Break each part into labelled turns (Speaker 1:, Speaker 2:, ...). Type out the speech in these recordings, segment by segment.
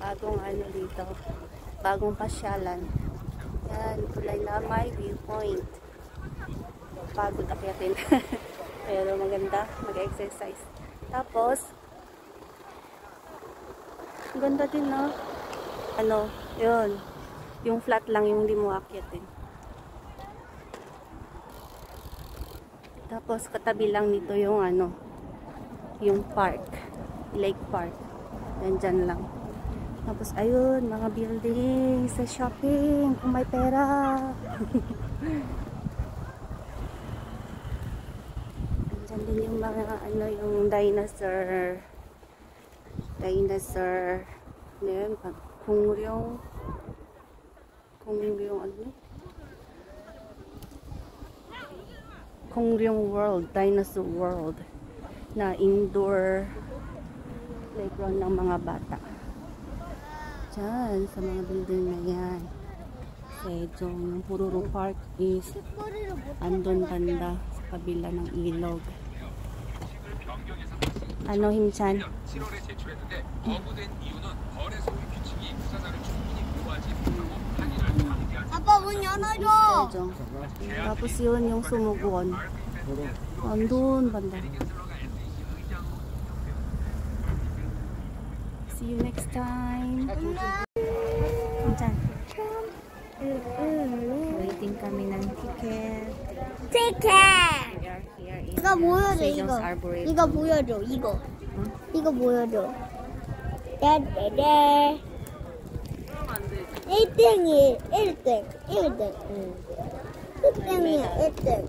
Speaker 1: Bagong ano dito. Bagong pasyalan. Yan, kulay na may viewpoint. Pagod akyatin. Pero maganda, mag-exercise. Tapos, ganda din no. Ano, yun. Yung flat lang yung hindi mo akyatin. Tapos, katabi lang nito yung ano, yung park. Lake Park. Nandyan lang. Tapos, ayun, mga building sa shopping. Kung may pera. Nandyan din yung mga, ano, yung dinosaur. Dinosaur. Ano yun? Kungryong. Kungryong, ano? Kungryong World. Dinosaur World. Na indoor playground ng mga bata Diyan, sa mga building na yan. Sejong, yung Pururu Park is andon banda sa kabila ng ilog. Ano, Himchan?
Speaker 2: 7월에 제출했는데 거부된 이유는 거래 소유 규칙이 부사장을 충분히 보호하지 못하고 항의를 방지하지
Speaker 3: 아빠 문 열어줘.
Speaker 1: Sejong. Tapos yun, yung sumugon. Andun banda. See you next time. Himchan. Waiting kami ng ticket.
Speaker 3: 티켓.
Speaker 1: We are here in
Speaker 3: 이거 보여줘
Speaker 1: Sejong's
Speaker 3: 이거.
Speaker 1: Arboretum.
Speaker 3: 이거 보여줘 이거.
Speaker 1: 응?
Speaker 3: 이거 보여줘. 떼떼떼. 1등이 1등 1등. 1등이 1등.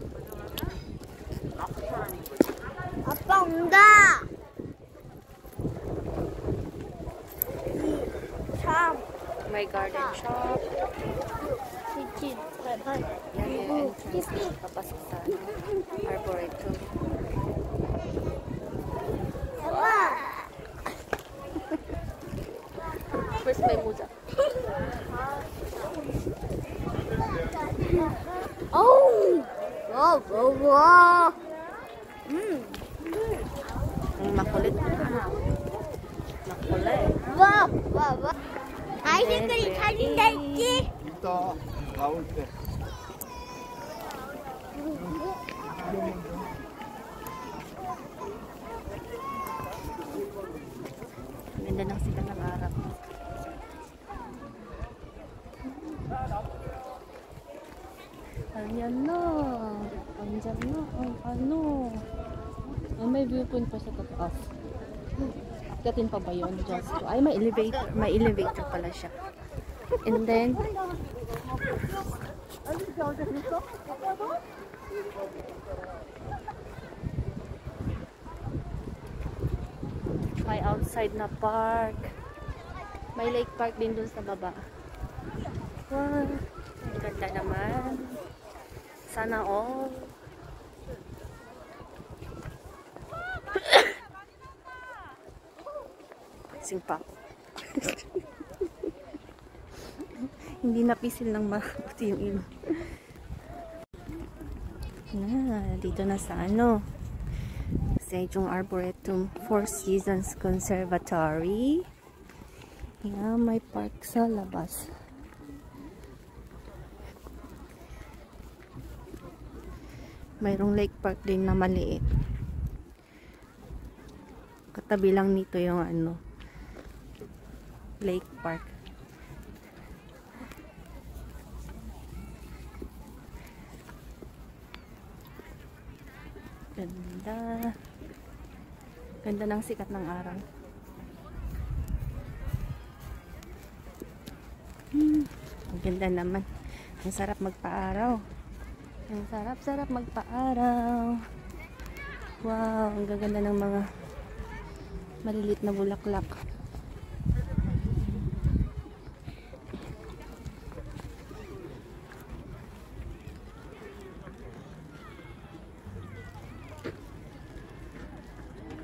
Speaker 3: 아빠 온다.
Speaker 1: may garden shop. Yan yung entrance na papasok sa arboretum. First may
Speaker 3: muza. Oh! Wow, wow, wow! Mmm!
Speaker 1: Ang makulit na. Makulit.
Speaker 3: 와, 와, 와. 아이스크림 사진 달지?
Speaker 4: 이따 나올 때
Speaker 1: Ang Ganda ng sikat ng araw. Ayan na. Andyan na. Ang ano. Ay, may viewpoint pa sa taas. Akyatin pa ba yun? Just to. Ay, may elevator. May elevator pala siya. And then, may outside na park. May lake park din dun sa baba. Wow. Ang ganda naman. Sana all. Singpa. Hindi napisil ng mabuti yung ilong. Na, dito na sa ano. Sejong Arboretum Four Seasons Conservatory. Yan, may park sa labas. Mayroong lake park din na maliit. Katabi lang nito yung ano, lake park. Ganda. Ganda ng sikat ng araw. Hmm, ang ganda naman. Ang sarap magpa-araw. Ang sarap-sarap magpa-araw. Wow, ang gaganda ng mga malilit na bulaklak.